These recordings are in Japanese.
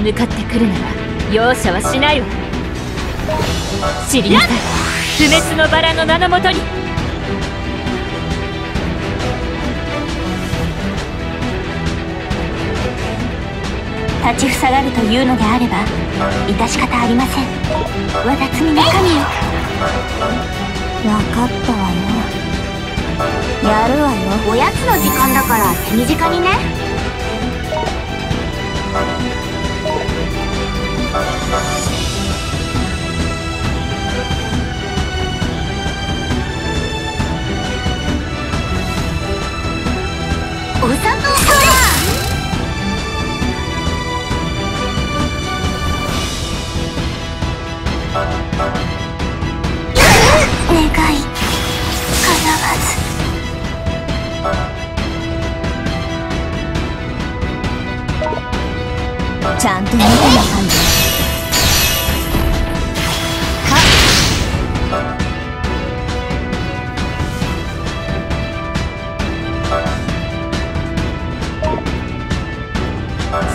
向かってくるなら容赦はしないわ。知りなさい不滅のバラの名のもとに。立ちふさがるというのであれば致し方ありません。わだつみの神よ。分かったわよ。やるわよ。おやつの時間だから手短にねお砂糖そ願い。叶わず。ちゃんと見てなさい。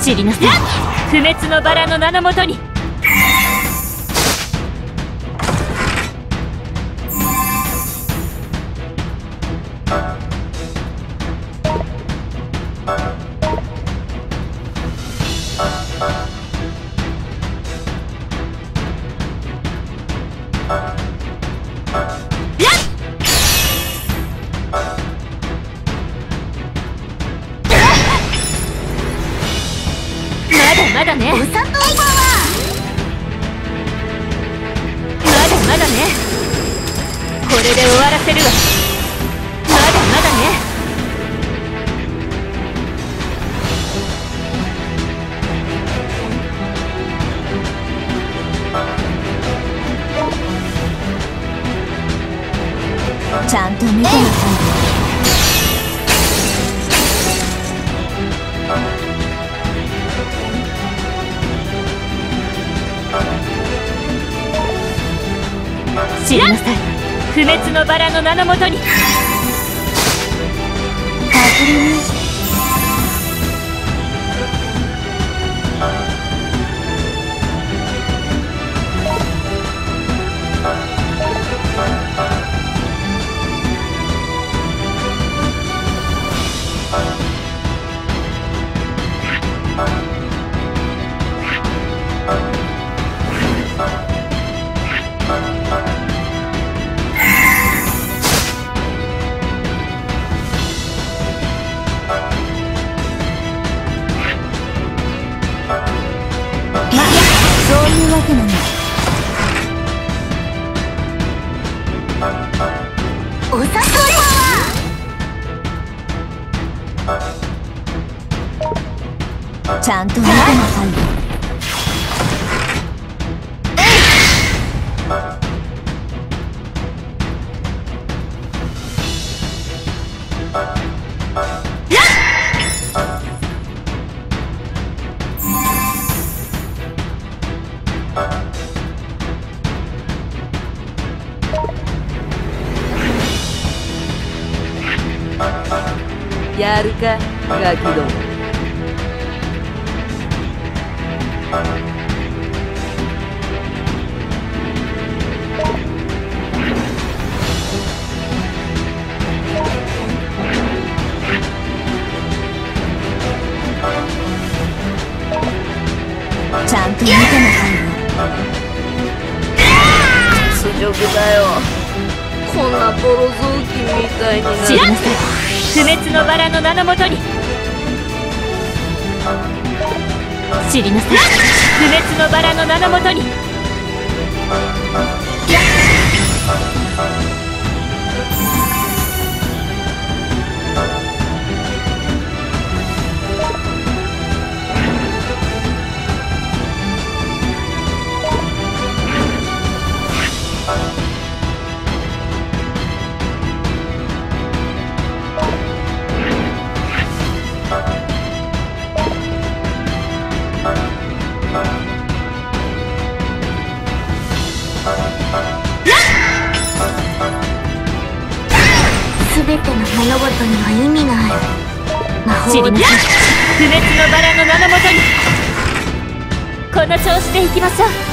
よ知りなさい。不滅のバラの名のもとに。ね。お砂糖パワーまだまだね。これで終わらせるわ。まだまだね。ちゃんと見てなさい。知りなさい。不滅のバラの名のもとにけなのお砂糖パワーちゃんと見てなさい。よやるかガキども。ちゃんと見てなさいよ屈辱だよこんなボロ雑巾みたいにな知らん。不滅のバラの名のもとに。知りなさい。不滅のバラの名のもとに物事には意味がある魔法知りなさい不滅のバラの名のもとに。この調子でいきましょう。